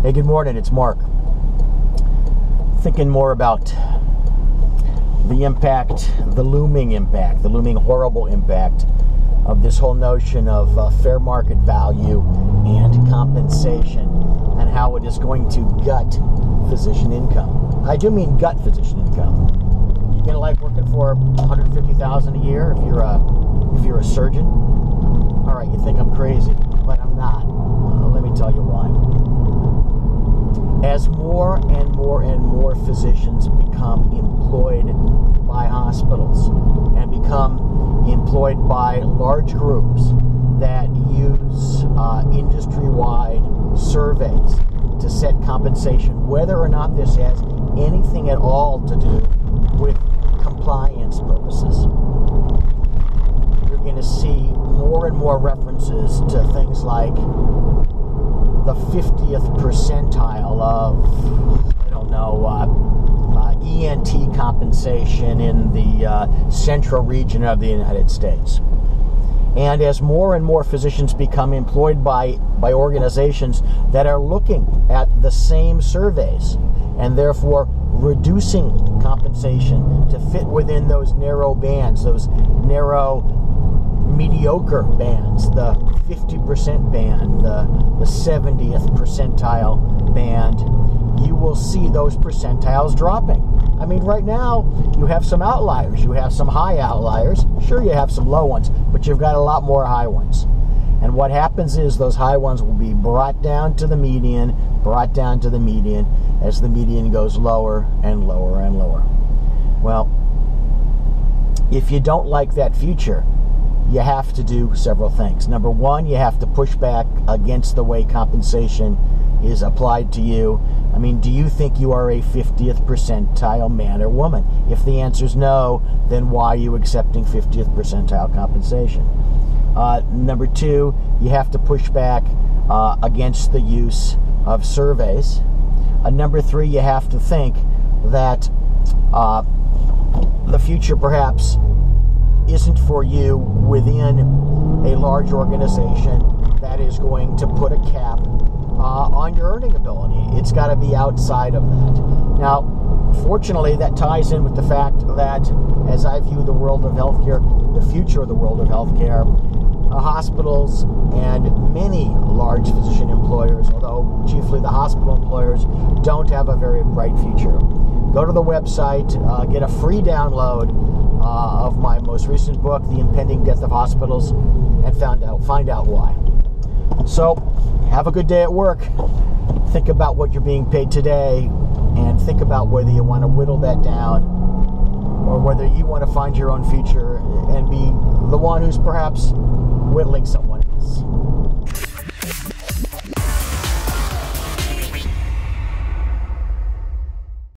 Hey, good morning. It's Mark. Thinking more about the impact, the looming impact, the looming horrible impact of this whole notion of uh, fair market value and compensation and how it is going to gut physician income. I do mean gut physician income. You're gonna like working for 150,000 a year if you're a if you're a surgeon? All right, you think I'm crazy, but I'm not. Uh, let me tell you why as more and more and more physicians become employed by hospitals and become employed by large groups that use uh, industry wide surveys to set compensation, whether or not this has anything at all to do with compliance purposes. You're going to see more and more references to things like the 50th percentile of, I don't know, uh, uh, ENT compensation in the uh, central region of the United States. And as more and more physicians become employed by, by organizations that are looking at the same surveys and therefore reducing compensation to fit within those narrow bands, those narrow mediocre bands, the 50% band, the, the 70th percentile band, you will see those percentiles dropping. I mean, right now, you have some outliers. You have some high outliers. Sure, you have some low ones, but you've got a lot more high ones. And what happens is those high ones will be brought down to the median, brought down to the median as the median goes lower and lower and lower. Well, if you don't like that future, you have to do several things. Number one, you have to push back against the way compensation is applied to you. I mean, do you think you are a 50th percentile man or woman? If the answer is no, then why are you accepting 50th percentile compensation? Uh, number two, you have to push back uh, against the use of surveys. Uh, number three, you have to think that uh, the future perhaps isn't for you within a large organization that is going to put a cap uh, on your earning ability. It's got to be outside of that. Now, fortunately, that ties in with the fact that as I view the world of healthcare, the future of the world of healthcare, uh, hospitals and many large physician employers, although chiefly the hospital employers, don't have a very bright future. Go to the website, uh, get a free download uh, most recent book, The Impending Death of Hospitals, and found out find out why. So, have a good day at work. Think about what you're being paid today, and think about whether you want to whittle that down, or whether you want to find your own future and be the one who's perhaps whittling someone else.